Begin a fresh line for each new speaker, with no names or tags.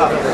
Esatto.